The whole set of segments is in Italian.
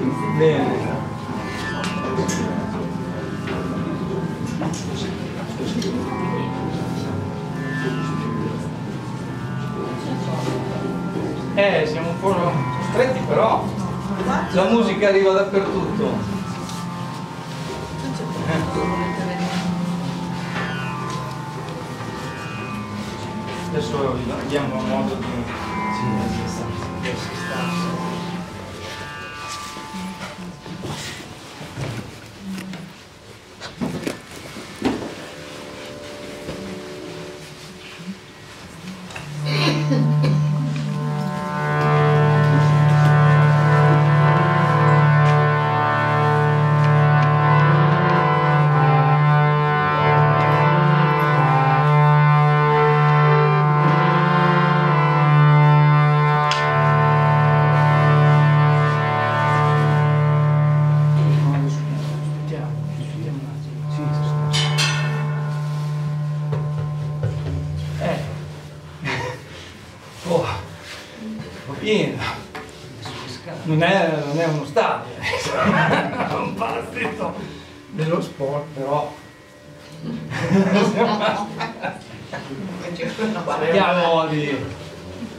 Bene. Eh, siamo un po' stretti però la musica arriva dappertutto. Adesso diamo modo di... Sì,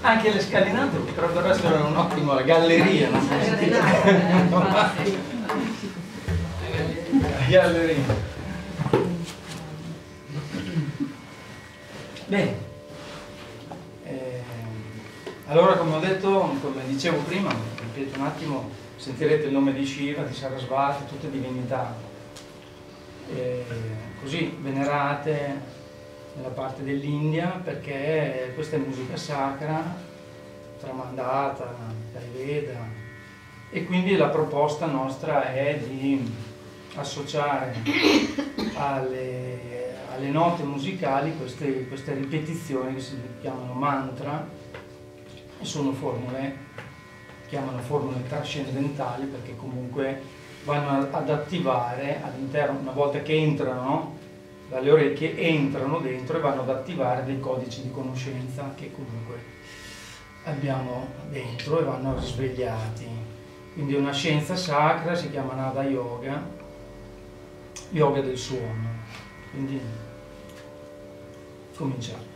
Anche le scalinate potrebbero essere un'ottima galleria, no? Galleria. Bene. Eh, allora come ho detto, come dicevo prima, ripeto un attimo, sentirete il nome di Shiva, di Sarasvati, tutte divinità eh, così venerate nella parte dell'India perché questa è musica sacra, tramandata dai Veda. E quindi la proposta nostra è di associare alle, alle note musicali queste, queste ripetizioni che si chiamano mantra e sono formule, chiamano formule trascendentali perché comunque vanno ad attivare all'interno, una volta che entrano dalle orecchie, entrano dentro e vanno ad attivare dei codici di conoscenza che comunque abbiamo dentro e vanno risvegliati. Quindi è una scienza sacra, si chiama Nada Yoga, yoga del suono. Quindi cominciamo.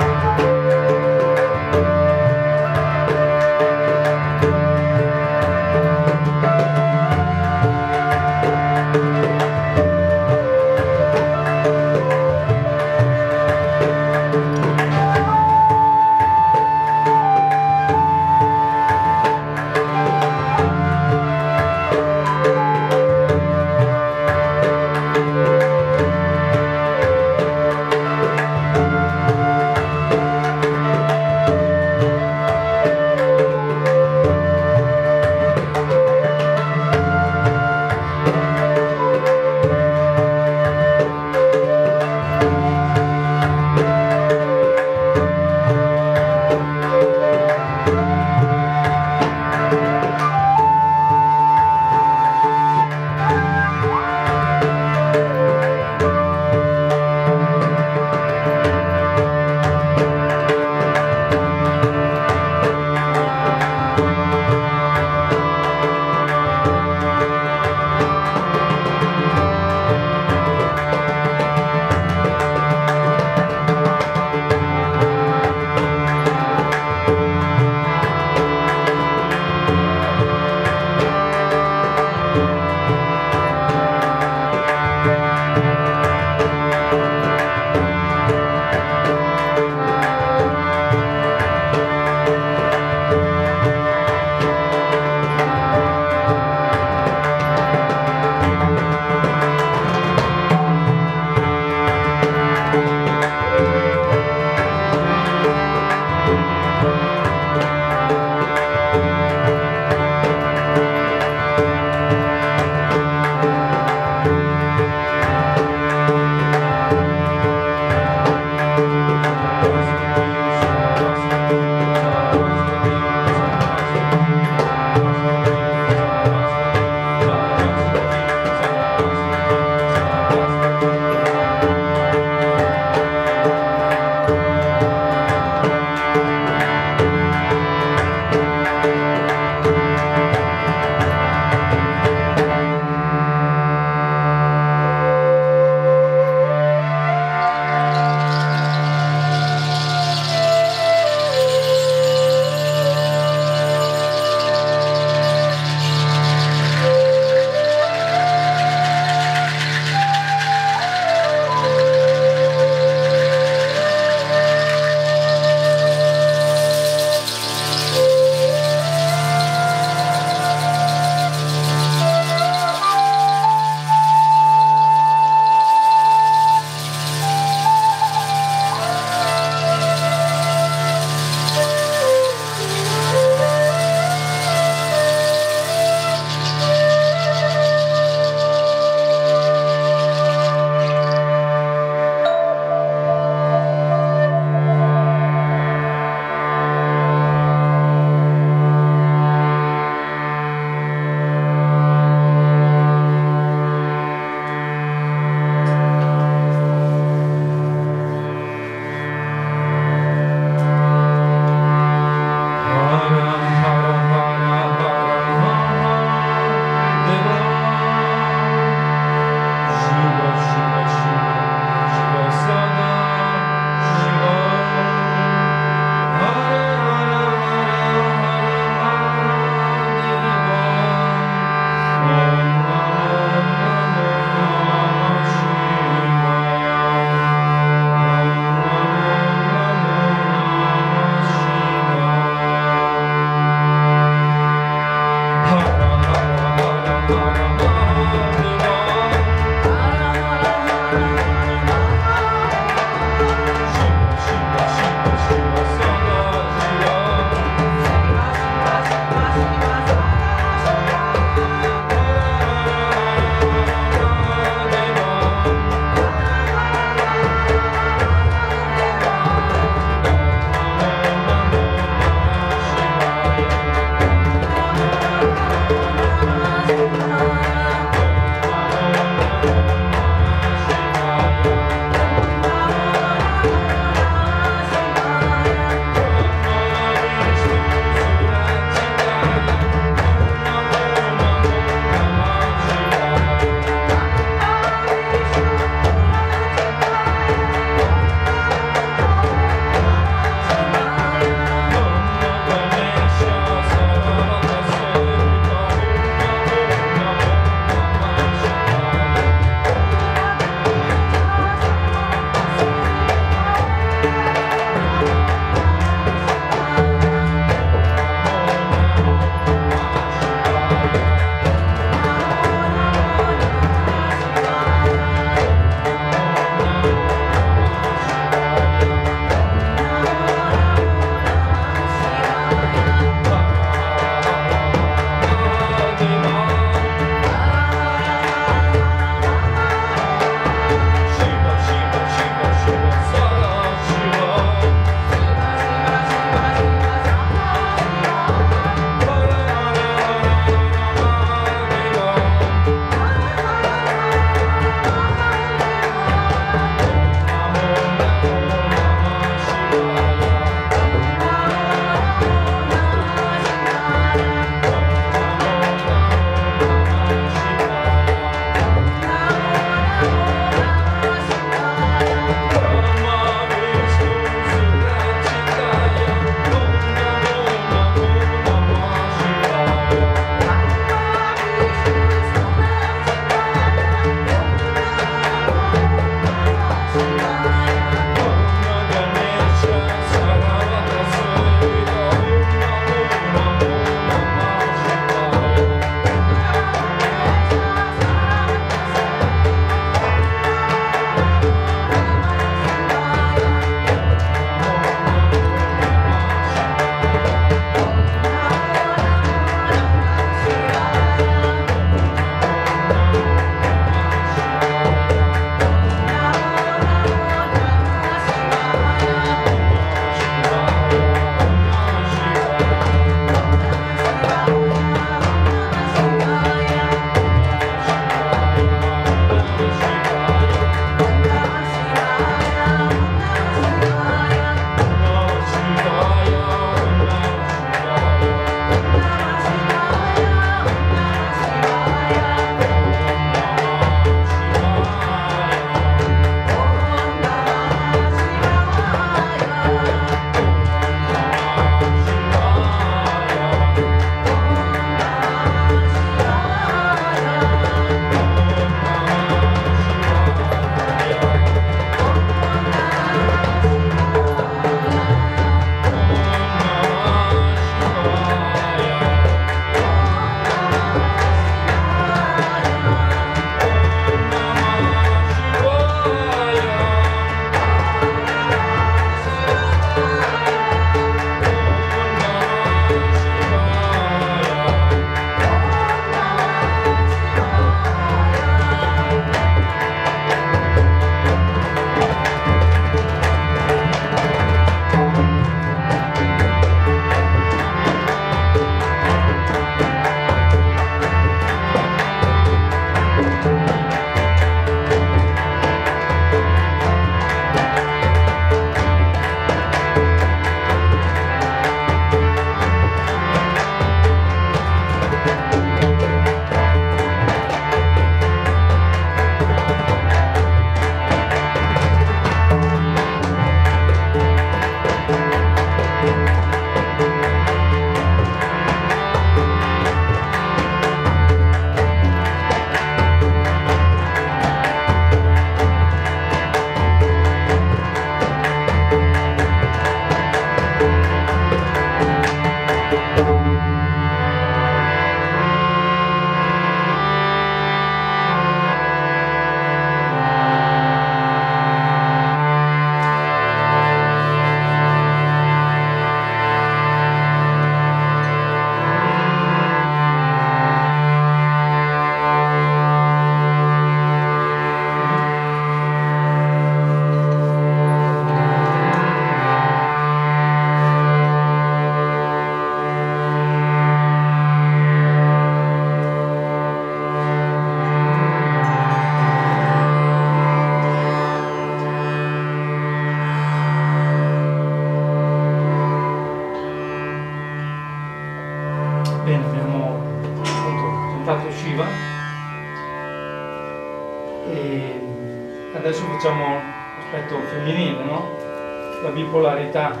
Bipolarità,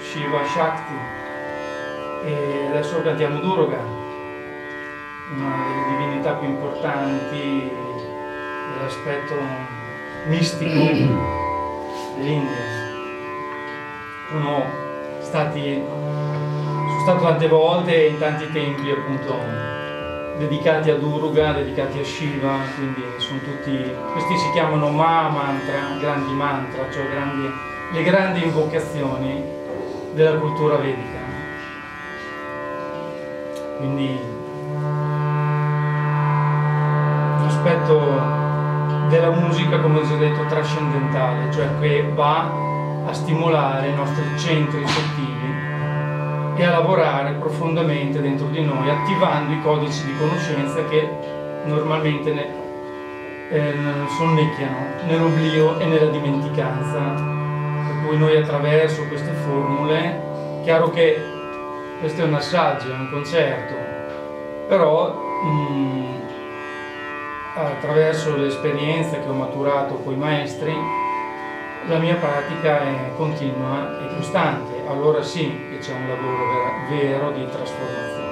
Shiva Shakti. E adesso cantiamo Durga, una delle divinità più importanti dell'aspetto mistico dell'India. Sono stati, sono stato tante volte in tanti templi appunto dedicati a Durga, dedicati a Shiva, quindi sono tutti, questi si chiamano Ma mantra, grandi mantra, cioè grandi, le grandi invocazioni della cultura vedica. Quindi l'aspetto della musica, come ho già detto, trascendentale, cioè che va a stimolare i nostri centri sottili e a lavorare profondamente dentro di noi, attivando i codici di conoscenza che normalmente ne, eh, sonnecchiano nell'oblio e nella dimenticanza. Cui noi attraverso queste formule, chiaro che questo è un assaggio, è un concerto, però mh, mm, attraverso l'esperienza che ho maturato con i maestri, la mia pratica è continua e costante, allora sì che c'è un lavoro vero di trasformazione.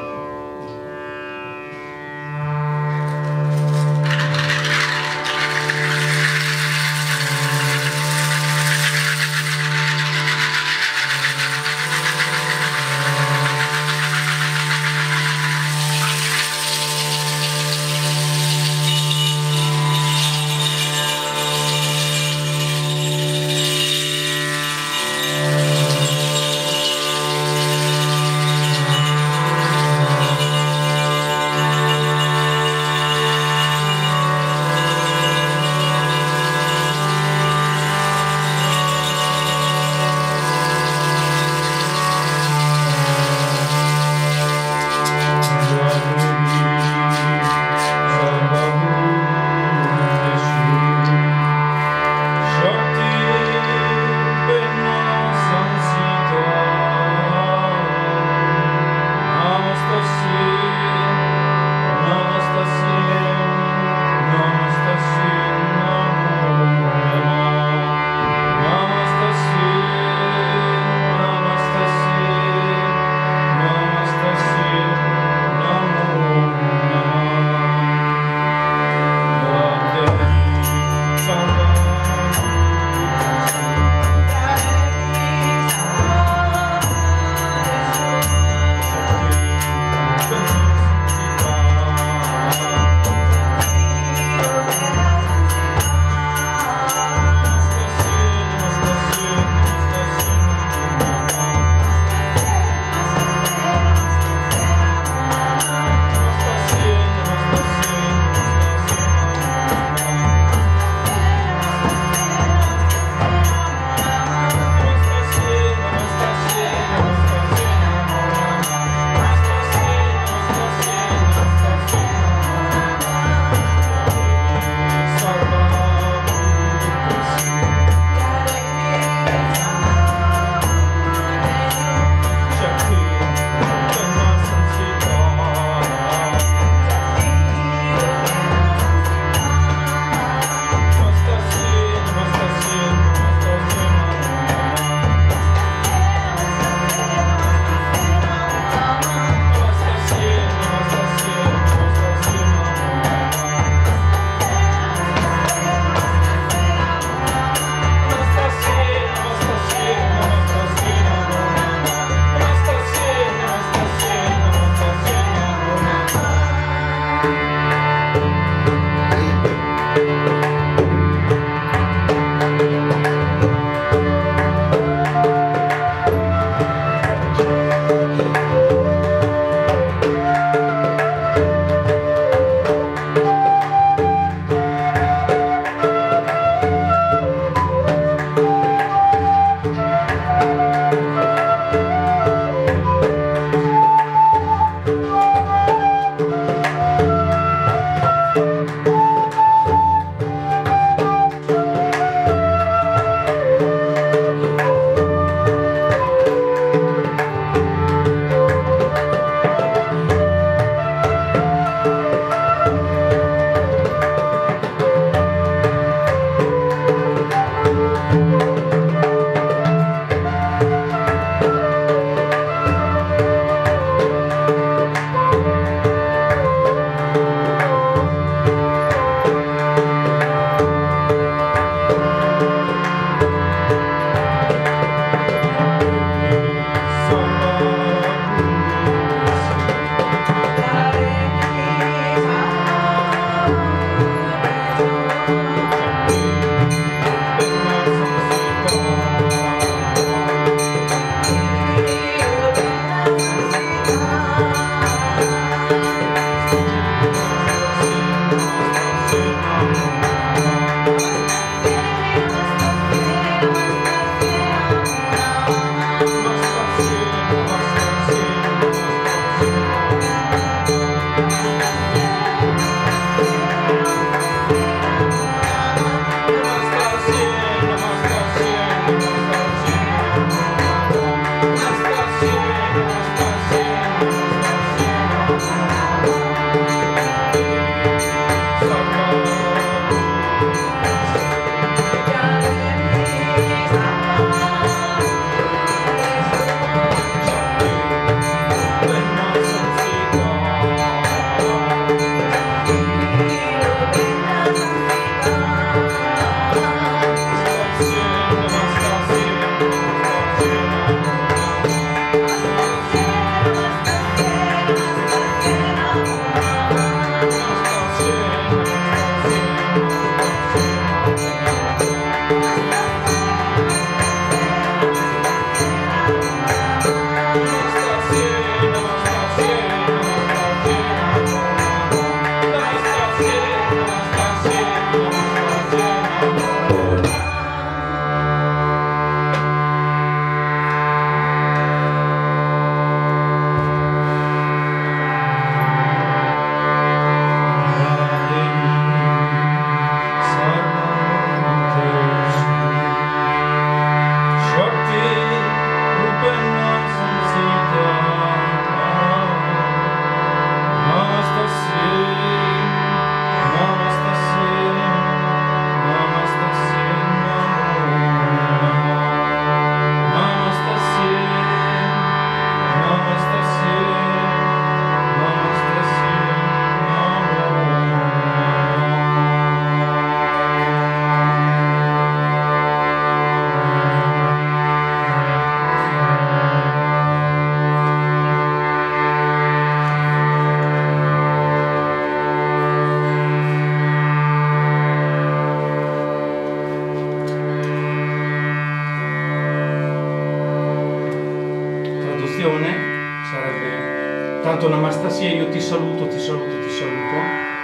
Intanto Namastasia, io ti saluto, ti saluto, ti saluto.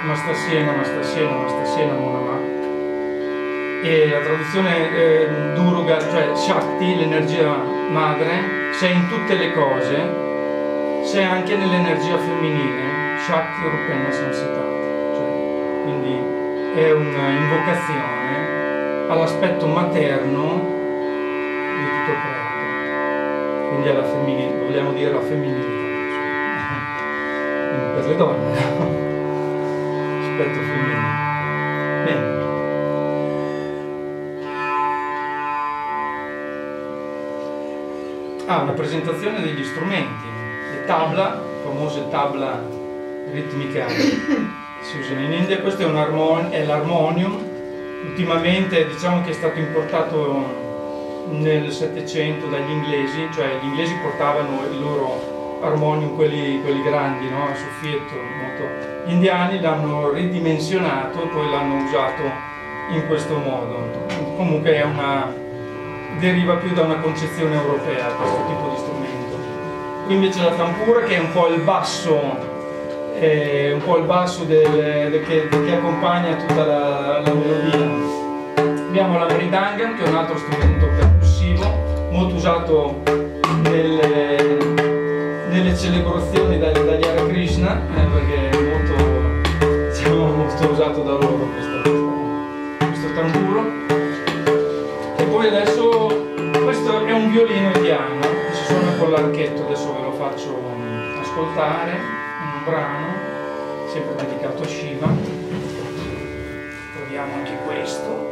Namastasia, Namastasia, Namastasia, Namo Namah. E la traduzione eh, Duruga, cioè Shakti, l'energia madre, sei in tutte le cose, sei anche nell'energia femminile, Shakti Rupena Sansita. Cioè, quindi è un'invocazione all'aspetto materno di tutto il creato. Quindi alla femminile, vogliamo dire la femminilità donne, aspetto femminile. Bene. Ah, una presentazione degli strumenti, le tabla, famose tabla ritmica si usano in India, questo è, è l'armonium, ultimamente diciamo che è stato importato nel Settecento dagli inglesi, cioè gli inglesi portavano il loro armonium, quelli, quelli grandi, no? a soffietto. Molto. Gli indiani l'hanno ridimensionato e poi l'hanno usato in questo modo. Comunque una, deriva più da una concezione europea questo tipo di strumento. Qui invece la tampura che è un po' il basso un po' il basso del, del, che, che, accompagna tutta la, la, melodia. Abbiamo la Mridangam che è un altro strumento percussivo, molto usato nelle, nelle celebrazioni dagli, dagli Hare Krishna, eh, perché è molto, diciamo, molto usato da loro questo, questo tamburo. E poi adesso questo è un violino indiano che si suona con l'archetto, adesso ve lo faccio ascoltare un brano, sempre dedicato a Shiva. Proviamo anche questo.